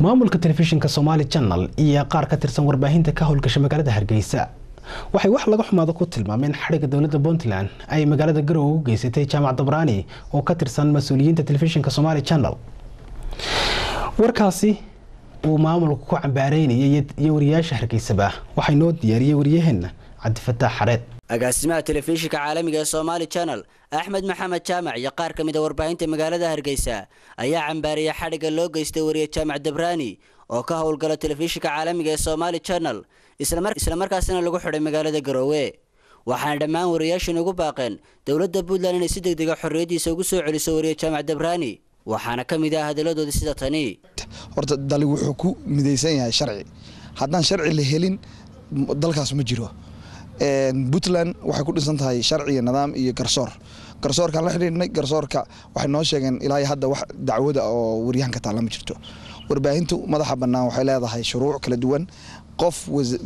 maamulka telefishinka somaali janal iyo qaar ka tirsan warbaahinta ka howlgasha magaalada hargeysa. Waxay wax laga xumaado ku tilmaameen xadhigga dowladda puntland ay magaalada garowe u geysatay jaamac dabraani oo ka tirsan mas'uuliyiinta telefishinka somaali janal warkaasi uu maamulka ku cambaareynayay iyo wariyaasha hargeysaba waxay noo diyaariyey waryaheena cabdifataax xareed agaasimaha telefishinka caalamiga ee somaali janal axmed maxamed jaamac iyo qaar ka mid a warbaahinta magaalada hargeysa ayaa cambaariyay xadhigga loo geystay wariye jaamac dabraani oo ka howlgala telefishinka caalamiga ee somaali janal islamarkaasina lagu xidhay magaalada garoowe. Waxaana dhammaan wariyaashan ugu baaqeen dowladda puntland inay si degdega xorriyaddiisa ugu soo celiso wariye jaamac dabraani waxaana ka mid ah hadalladoodii sida tani. Horta dali wuxuu ku midaysan yahay sharci. Haddaan sharci la helin dalkaas ma jiro puntland waxay ku dhisan tahay sharci iyo nidaam iyo garsoor. Garsoorkaan la xidhiidhnay garsoorka waxay noo sheegeen ilaa hadda wax dacwada oo waryahanka taalla ma jirto warbaahintu madaxa bannaan waxay leedahay shuruuc kala duwan. Qof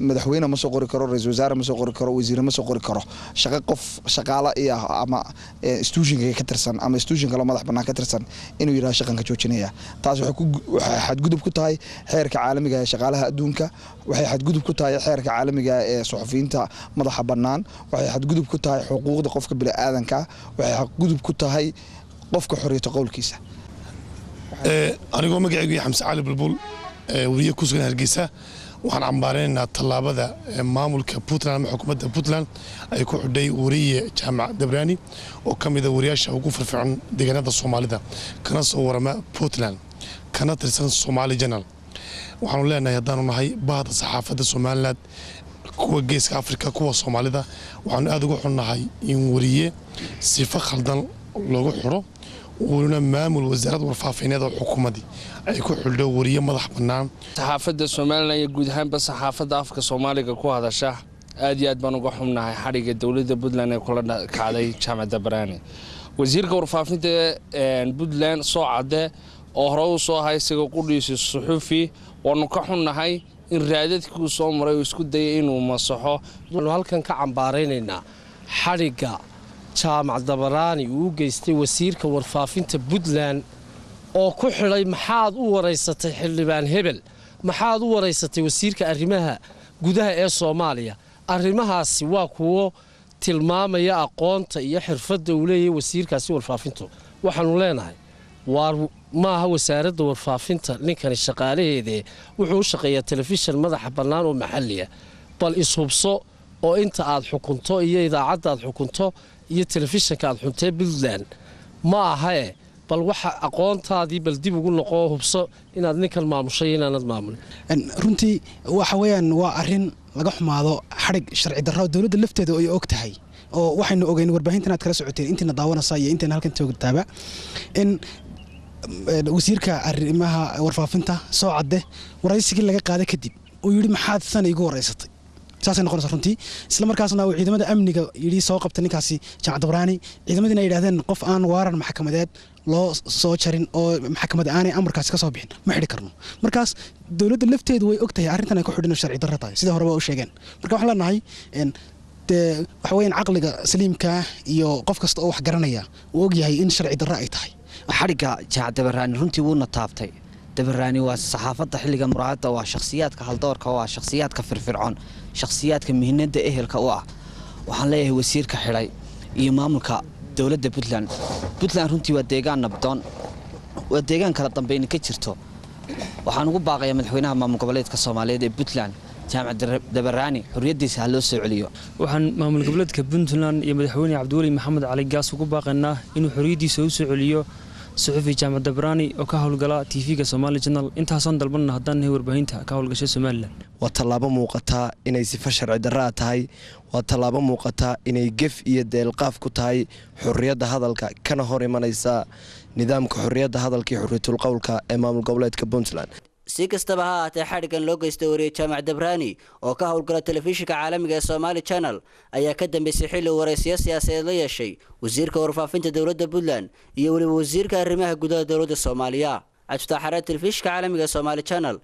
madaxweyne ma soo qori karo ra'isul wasaare ma soo qori karo wasiire ma soo qori karo. Shaqo qof shaqaala iyo ama institutionka ka tirsan ama institution kaloo madax bannaan ka tirsan inuu yidhaha shaqanka joojinaya. Taas waxay xadgudub ku tahay xeerka caalamiga ee shaqaalaha adduunka waxay xadgudub ku tahay xeerka caalamiga ee suxufiyiinta madaxa bannaan waxay xadgudub ku tahay xuquuqda qofka bini'aadanka waxay xadgudub ku tahay qofka xoriyata qowlkiisa anigoo magacaygu xamse cali bulbul wariye ku sugan hargeysa waxaan cambaareynaa tallaabada maamulka puntland ama xukuumadda puntland ay ku xidhay wariye jaamac dabraani oo ka mida wariyaasha ugu firfircoon deegaanada soomaalida. Kana soo warama puntland kana tirsan somaali janal waxaanu leenahay haddaanu nahay bahda saxaafadda somalilan kuwa geeska afrika kuwa soomaalida waxaanu aada uga xunnahay in wariye sifo khaldan loogu xidho uuna maamul wasaaradda warfaafineed oo xukuumadii. Ay ku xidho wariye madax bannaan. Saxaafadda somalilan iyo guud ahaanba saxaafadda afka soomaaliga ku hadasha aad iyo aad baan uga xubnahay xadhigga dowladda puntland ee kula kacday jaamac dabraani wasiirka warfaafinta puntland soo cadde oo hore u soo ahay isaga qudhiisi suxufi waanu ka xunnahay in raadadkii uu soo maray uu isku dayay inuu masaxo. Waanu halkan ka cambaaraynaynaa xadhigga jaamac dabaraani uu u geystay wasiirka warfaafinta puntland oo ku xidhay maxaad u waraysatay xildhibaan hebel. Maxaad u waraysatay wasiirka arrimaha gudaha ee soomaaliya. Arrimahaasi waa kuwo tilmaamaya aqoonta iyo xirfadda uu leeyahay wasiirkaasi warfaafintu. Waxaanu leenahay waar maaha wasaaradda warfaafinta ninkani shaqaalaheedee wuxuu u shaqeeyaa telefishan madaxa bannaan oo maxalliya. Bal ishubso oo inta aad xukunto iyo idaacadda aad xukunto iyo telefishanka aad xuntee puntland. Ma ahae bal waxa aqoontaadii bal dib ugu noqoo hubso inaad ninkan maamushay inaanad maamulin runtii waxa weeyaan waa arrin laga xumaado xadhig sharci darro dowladda lafteeda ay og tahay oo waxaynu ogeyn warbaahintan aad kala socoteen intiina daawanaysa iyo intiina halkan toogtaaba. In wasiirka arrimaha warfaafinta soo cadde waraysigii laga qaaday kadib uu yidhi maxaad sana igu waraysatay saasay noqonaysa runtii. Isla markaasna uu ciidamada amniga yidhi soo qabta ninkaasi jaamac dabraani. Ciidamadiina ay yidhahdeen qof aan waaran maxkamadeed loo soo jarin oo maxkamad aanay amarkaasi ka soo bixin. Ma xidhi karno. Markaas dowladda lafteedu way og arrintan ay ku xidhin sharci darro tahay. Sidii horeba u sheegeen? Marka waxaan leenahay dee waxa caqliga saliimka iyo qof kasta oo wax garanaya uu og in sharci darro ay tahay. Xadhigga jaamac dabaraani runtii wuuna taabtay dabaraani waa saxaafadda xilliga muraayadda waa shakhsiyaadka haldoorka waa shakhsiyaadka firfircoon shakhsiyaadka mihinada ehelka u ah. Waxaan leeyahay wasiirka xidhay iyo maamulka dowladda puntland. Puntland runtii waa deegaan nabdoon waa deegaan kala dambayna ka jirto. Waxaan ugu baaqayaa madaxweynaha maamul goboleedka soomaaliyeed ee puntland jaamac dabaraani xorriyaddiisa ha loo soo celiyo. Waxaan maamul goboleedka puntland iyo madaxweyne cabdiweli maxamed cali gaas ugu baaqaynaa inuu xorriyaddiisa u soo celiyo suxufi jaamac dabraani oo ka howlgala tv-ga somaali janal intaasaan dalbanna haddaan warbaahinta ka howlgasha somalilan waa tallaabo muuqataa inay sifa sharci darraa tahay. Waa tallaabo muuqataa inay gef iyo deelqaaf ku tahay xorriyadda hadalka kana hor imanaysa nidaamka xorriyadda hadalka iyo xorriyatul qowlka ee maamul goboleedka puntland si kastaba ha ahaatee xadhiggan loo geystay wariye jaamac dabraani oo ka howlgala telefishinka caalamiga ee somaali janal ayaa ka dambeysay xilli waraysiyo siyaasadeed la yeeshay wasiirka warfaafinta dowladda puntland iyo weliba wasiirka arrimaha gudaha dowladda soomaaliya. Cabdifitaax xareed telefishinka caalamiga ee somaali janal